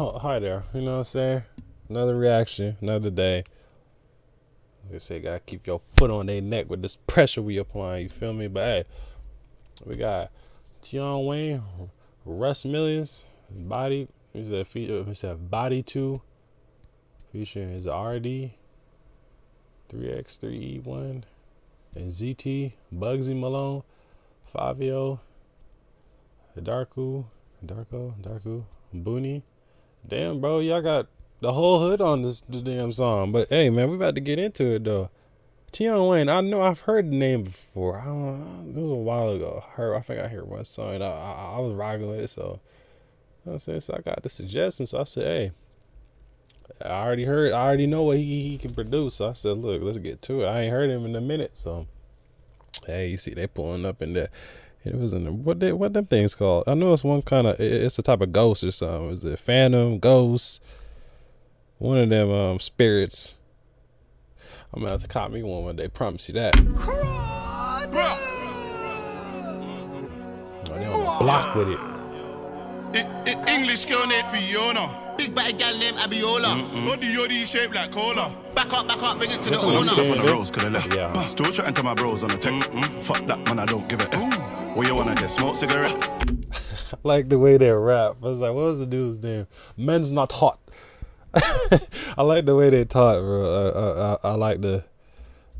Oh, hi there. You know what I'm saying? Another reaction, another day. Like I say, gotta keep your foot on their neck with this pressure we applying. You feel me? But hey, we got Tion Wayne, Russ Millions, Body. He said, he said Body 2, featuring his Arrdee, 3X3E1, and ZT, Bugzy Malone, Fabio, Darkoo, Darko, Darkoo, Buni. Damn, bro, y'all got the whole hood on this the damn song. But hey, man, we about to get into it though. Tion Wayne, I know I've heard the name before. I don't know, it was a while ago. I heard, I think I heard one song. And I, I, I was rocking with it, so you know I'm saying. So I got the suggestion. So I said, hey, I already heard. I already know what he, he can produce. So I said, look, let's get to it. I ain't heard him in a minute, so hey, you see, they pulling up in there. It was in the, what they, what them things called? I know it's one kind of it's a type of ghost or something. Is it phantom ghost? One of them um spirits. I'm gonna have to cop me one one day. Promise you that. Oh, they on the block with it. it, it English girl named Fiona. Big bad gal named Abiola. Body yoddy shaped like cola. Back up, back up, bring it to the Look at I'm still up on the roads, could I left. Yeah. Still chatting to my bros on the tech. Fuck that, man, I don't give a F. What you wanna get? Smoke cigarette? Like the way they rap. I was like, what was the dude's name? Man's not hot. I like the way they talk, bro. Uh, I, I, I like the,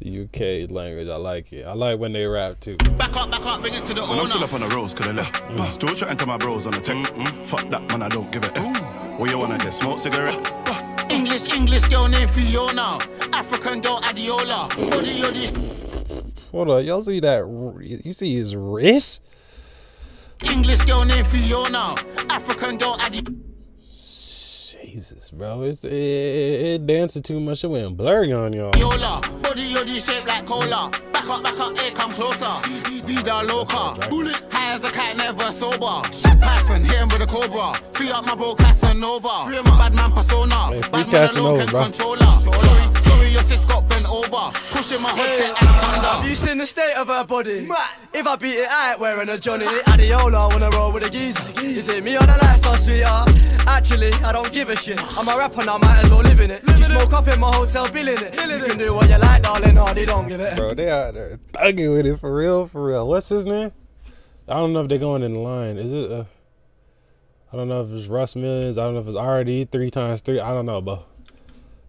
the UK language. I like it. I like when they rap too. Back up, back up, bring it to the Man, I'm still up on the roads, could I left. Still chatting to my bros on the tech. Fuck that, man, I don't give a F. What you wanna get? Smoke cigarette? English, English girl named Fiona. African girl Adiola. Body yoddy. Hold on, y'all see that? You see his wrist? English girl named Fiona. African girl Adiola. Jesus, bro, it's it, it, dancing too much. It went blurry on y'all. Body yoddy shaped like cola. Back up, back up, here come closer. Vida loca. Bullet. High as a cat, never sober. Shit Python, hit him with a cobra. Free up my bro Casanova. Free my bad man persona. Hey, free bad man alone Casanova, can bro. controller. Got bent over. Pushing my hood tech anaconda. Have you seen the state of her body? If I beat it, out ain't wearing a Johnny. Adiola wanna roll with a geezer. Is it me or the lifestyle, sweetheart? Actually, I don't give a shit. I'm a rapper now, might as well live in it. You smoke up in my hotel, billing it. You can do what you like, darling, hardy, don't give it. Bro, they out there thugging with it for real, for real. What's his name? I don't know if they're going in line. Is it? Uh, I don't know if it's Russ Millions. I don't know if it's RD three times three. I don't know, but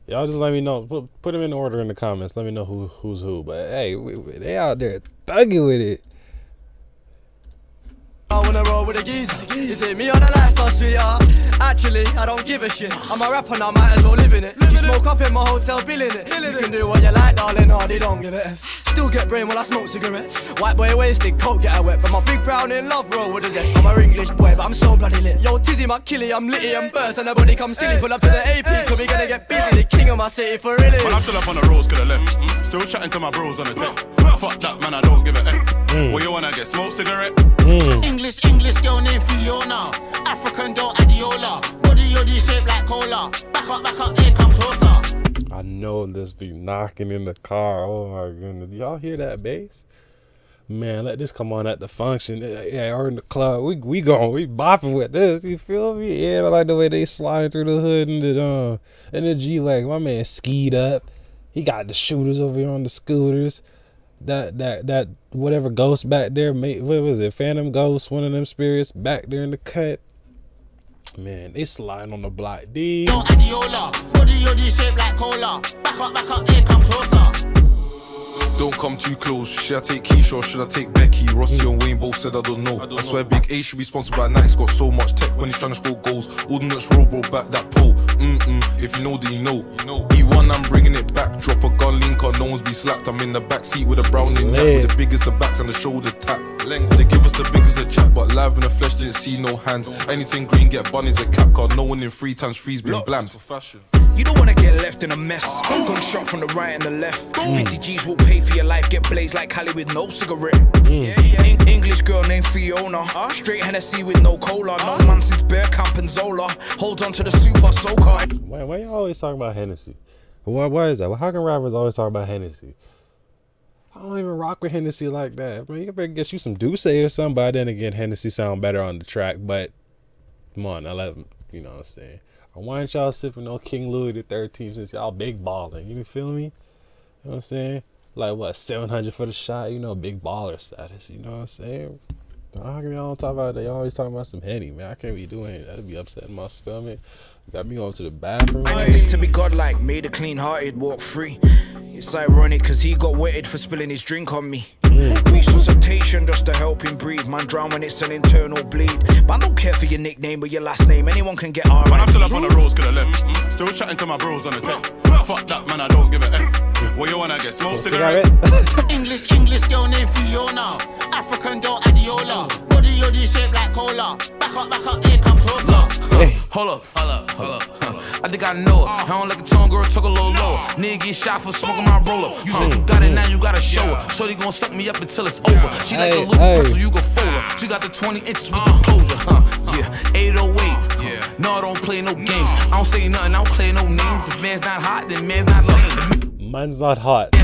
y'all just let me know. Put put them in order in the comments. Let me know who who's who. But hey, we, we- they out there thugging with it. I wanna roll with a geezer. Is it me or the lifestyle, sweetheart? Actually, I don't give a shit. I'm a rapper now, might as well live in it. You smoke up in my hotel, billing it. You can do what you like, darling, hardy, don't give it. F. Still get brain while I smoke cigarettes. White boy wasted, coke get her wet. But my big brown in love roll with a zest. I'm a English boy, but I'm so bloody lit. Yo, Tizzy, my killie, I'm litty and burst. And nobody come silly. Pull up to the AP, cause we gonna get busy. The king of my city for really. Man, I'm still up on the roads, could I left. Mm. Still chatting to my bros on the tech. Fuck that, man, I don't give a F. What you wanna get? Smoke cigarette? English, English girl named Fiona. African girl Adiola. Body yoddy shaped like cola. Back up, back up, here come closer. I know this be knocking in the car. Oh my goodness, y'all hear that bass? Man, let this come on at the function. Yeah, or in the club. We we going, we bopping with this. You feel me? Yeah, I like the way they slide through the hood and the uh, and the G wagon. My man skied up. He got the shooters over here on the scooters. That that that whatever ghost back there, mate. What was it? Phantom ghost, one of them spirits back there in the cut. Man, they sliding on the block. D. Yo, Adiola. Body yoddy shaped like cola. Back up, back up, here come closer. Don't come too close. Should I take Keisha or should I take Becky? Rossi and Wayne both said I don't know. I, swear Big A should be sponsored by Nike's got so much tech when he's trying to score goals. Ordnance Robo back that pole. Mm-mm. If you know, then you know. You know. E1, I'm bringing it back. Drop a gun link on, no one's be slapped. I'm in the back seat with a brown in that with the biggest the backs and the shoulder tap. Length, they give us the biggest a chat, but live in the flesh didn't see no hands. Anything green get bunnies a cap card. No one in three times three's been bland. For fashion. You don't wanna get left in a mess. Gunshot from the right and the left. 50 G's will pay for your life. Get blazed like Cali with no cigarette. Mm. Yeah, yeah. En- English girl named Fiona. Straight Hennessy with no cola. No oh. man since Zola. Hold on to the super soaker. Why, why you always talking about Hennessy? Why, why is that? Well, how can rappers always talk about Hennessy? I don't even rock with Hennessy like that. I mean, you better get you some D'USSÉ or something. But then again, Hennessy sound better on the track. But come on, I let You know what I'm saying? Why ain't y'all sipping on King Louis the 13th since y'all big balling? You feel me? You know what I'm saying? Like what, 700 for the shot? You know, big baller status. You know what I'm saying? How come y'all don't talk about that? Y'all always talking about some henny, man. I can't be doing it. That'd be upsetting my stomach. Got me going to the bathroom. Anything to be godlike, made a clean hearted, walk free. It's ironic cause he got wetted for spilling his drink on me. Resuscitation just to help him breathe. Man, drown when it's an internal bleed. But I don't care for your nickname or your last name. Anyone can get alright. Man, I'm still up on the roads to the left. Mm. Still chatting to my bros on the tech. Fuck that, man, I don't give a F. What you wanna get? Smoke cigarette? English, English girl named Fiona. African girl Adiola. Body yoddy shaped like cola. Back up, back up, here come closer. Hold up, hold up, hold up. I think I know her. I don't like a tongue girl, talk a little low. Nigga get shot for smoking my roll up. You said you got it, now you gotta show her. Shorty gon' suck me up until it's over. She like a little hey. pretzel, you can fold her. She got the 20 inches with the uh. closure, huh? Uh. Yeah, 808. Yeah. No, I don't play no games. I don't say nothing, I don't play no names. If man's not hot, then man's not sane. Man's not hot.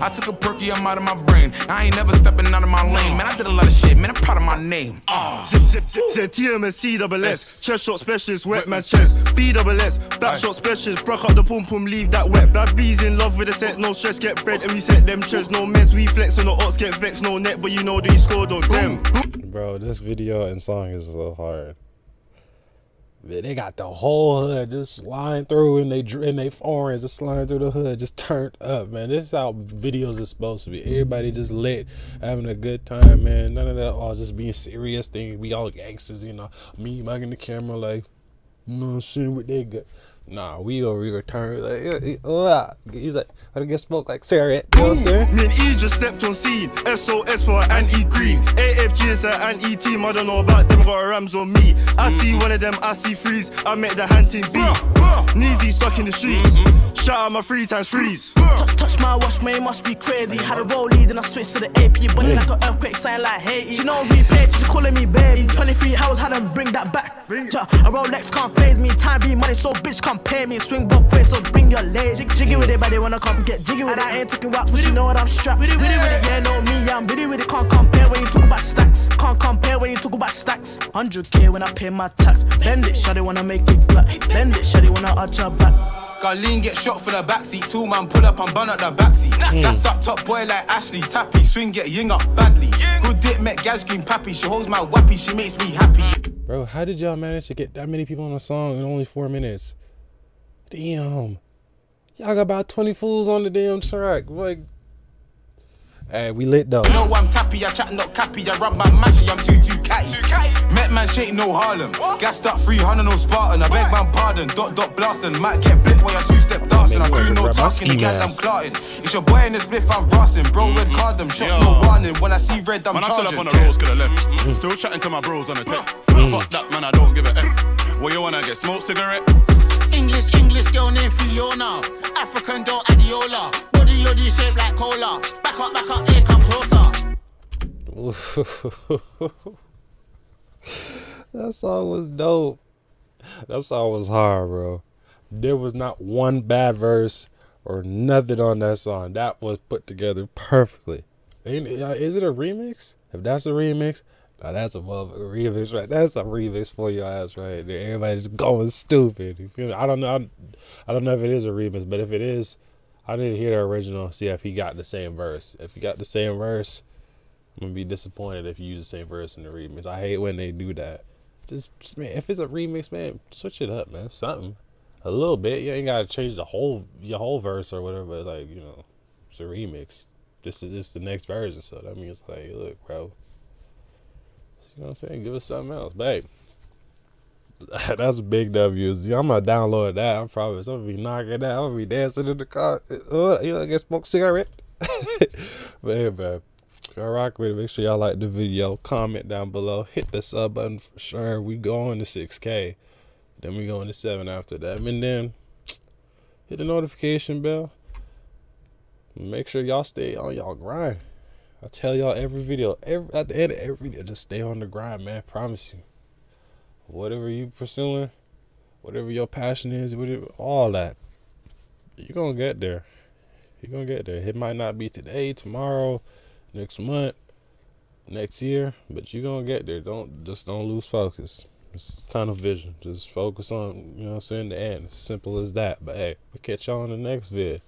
I took a perky, I'm out of my brain. I ain't never stepping out of my lane. Man, I did a lot of shit, man. I'm proud of my name. Uh. Zip, zip, zip, zip, TMSC double S. Chest shot specialist, wet man chest. B double S, back shot specialist. Broke up the pum pum, leave that wet. Bad bees in love with the set, no stress, get bread. And we set them chest, no meds. We flex on the odds, get vexed, no net. But you know they scored on them. Bro, this video and song is so hard. They got the whole hood just sliding through and they and they foreign just sliding through the hood, just turned up, man. This is how videos are supposed to be. Everybody just lit, having a good time, man. None of that all just being serious thing. We all gangsters, you know. Me mugging the camera like, you know what I'm saying, what they got. Nah, we over here turn like, yeah, yeah, ah. he's like, I don't get smoked like cigarette. You know what I'm saying? Me and E just stepped on scene. SOS for anti green. AFG is an anti team. I don't know about them, got a Rams on me. I see one of them, I see freeze. I met the hunting B. Kneesy stuck in the streets. Shout out my three times freeze. Touch, touch my watch, man, must be crazy. Had a rollie, then I switched to the AP. But like an earthquake, sign like Haiti. She knows me, paid, she's calling me baby. 23 hours, had to bring that back. Ja, a Rolex can't phase me. Time be money, so bitch can't pay me. Swing both ways, so bring your legs. Jiggy with it, but they wanna come get jiggy with it. I ain't taking rocks, but you know what I'm strapped. With it, with it, yeah, know me, I'm bitty with it. Can't compare when you talk about stacks. Can't compare when you talk about stacks. 100k when I pay my tax. Bend it, shawty wanna make it black. Bend it, shawty wanna arch her back. Garlene get shot for the backseat. Two man pull up and burn up the backseat. Hmm. That's up top boy like Ashley Tappy. Swing get ying up badly. Good dick met Gaz Green Pappy. She holds my wappy. She makes me happy. Bro, how did y'all manage to get that many people on a song in only four minutes? Damn. Y'all got about 20 fools on the damn track. Like, hey, we lit though. You know I'm tappy, I chat not cappy, I rub my mashy, I'm too too catty. Met man shake no Harlem. Gassed up 300 no Spartan. I beg man pardon. Dot dot blasting. Might get blit while you're two step dancing. I do no talking, the gal I'm clarting. It's your boy in the spliff, I'm brassing. Bro, red card them. Shots no warning. When I see red, I'm Man, I'm still charging. up on the roads to the left. Mm. Still chatting to my bros on the tech. Fuck that, man, I don't give a F. What you wanna get? Smoke cigarette? English, English girl named Fiona. African girl Adiola. Body shaped like cola. Back up, back up, here come closer. that song was dope. That song was hard, bro. There was not one bad verse or nothing on that song. That was put together perfectly. Uh, Is it a remix? If that's a remix, now that's a remix, right? That's a remix for your ass, right there. Everybody's going stupid. You feel me? I don't know. I, I don't know if it is a remix, but if it is, I need to hear the original. See if he got the same verse. If he got the same verse, I'm gonna be disappointed if you use the same verse in the remix. I hate when they do that. Just, just, man, if it's a remix, man, switch it up, man. Something, a little bit. You ain't gotta change the whole your whole verse or whatever. But like you know, it's a remix. This is just the next version, so that means like, look, bro. You know what I'm saying? Give us something else, babe. That's a big W. I'm gonna download that. I'm probably gonna be knocking that. I'm gonna be dancing in the car. Oh, you know, I get smoke cigarette. but hey, man. Y'all rock with it. Make sure y'all like the video. Comment down below. Hit the sub button for sure. We going to 6K. Then we going to 7 after that. And then hit the notification bell. Make sure y'all stay on y'all grind. I tell y'all every video, every at the end of every video, just stay on the grind, man. Promise you. Whatever you pursuing, whatever your passion is, whatever all that, you're gonna get there. You're gonna get there. It might not be today, tomorrow, next month, next year, but you're gonna get there. Don't just don't lose focus. It's tunnel vision. Just focus on, you know what I'm saying, the end. Simple as that. But hey, we'll catch y'all in the next vid.